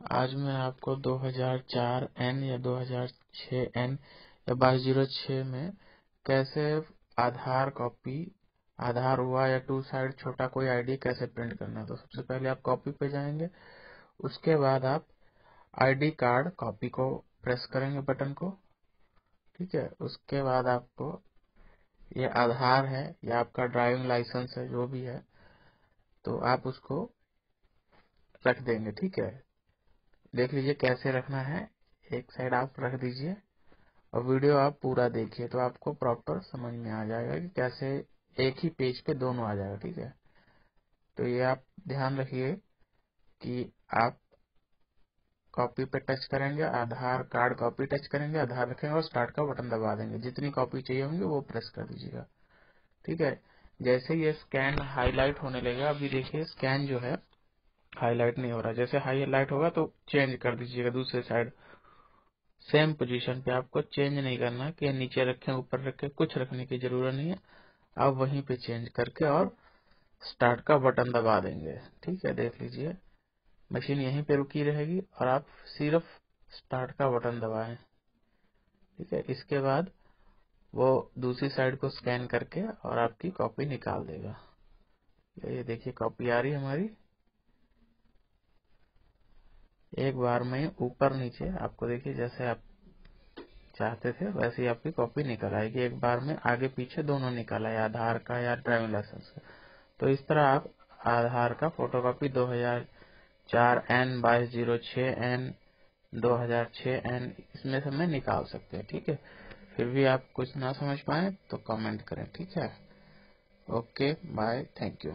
आज मैं आपको 2004 एन या 2006 एन या 2206 में कैसे आधार कॉपी, आधार हुआ या टू साइड छोटा कोई आईडी कैसे प्रिंट करना है। तो सबसे पहले आप कॉपी पे जाएँगे, उसके बाद आप आईडी कार्ड कॉपी को प्रेस करेंगे बटन को, ठीक है? उसके बाद आपको ये आधार है या आपका ड्राइविंग लाइसेंस है, जो भी है तो आप उसको रख देंगे, ठीक है? देख लीजिए कैसे रखना है। एक साइड आप रख दीजिए और वीडियो आप पूरा देखिए तो आपको प्रॉपर समझ में आ जाएगा कि कैसे एक ही पेज पे दोनों आ जाएगा, ठीक है? तो ये आप ध्यान रखिए कि आप कॉपी पे टच करेंगे, आधार कार्ड कॉपी टच करेंगे, आधार रखेंगे और स्टार्ट का बटन दबा देंगे। जितनी कॉपी चाहिए होंगे वो प्रेस कर दीजिएगा, ठीक है? जैसे ये स्कैन हाईलाइट होने लगेगा, अभी देखिए स्कैन जो है हाईलाइट नहीं हो रहा। जैसे हाईलाइट होगा तो चेंज कर दीजिएगा दूसरे साइड। सेम पोजीशन पे आपको चेंज नहीं करना कि नीचे रखें, ऊपर रखें, कुछ रखने की ज़रूरत नहीं है। आप वहीं पे चेंज करके और स्टार्ट का बटन दबा देंगे। ठीक है, देख लीजिए। मशीन यहीं पे रुकी रहेगी और आप सिर्फ़ स्टार्ट का बटन दबाएँ। ठीक है, इसके बाद वो दूसरी साइड को स्कैन करके और आपकी कॉपी निकाल देगा। ये देखिए, कॉपी आ रही है हमारी। एक बार में ऊपर नीचे, आपको देखिए जैसे आप चाहते थे, वैसे ही आपकी कॉपी निकल आएगी। एक बार में आगे पीछे दोनों निकल आए, आधार का या ड्राइविंग लाइसेंस का। तो इस तरह आप आधार का फोटोकॉपी 2004 एन बाईस ज़ीरो छह एन 2006 एन इसमें से में निकाल सकते हैं, ठीक है? फिर भी आप कुछ ना समझ पाए तो कमेंट करें, ठीक है? Okay bye thank you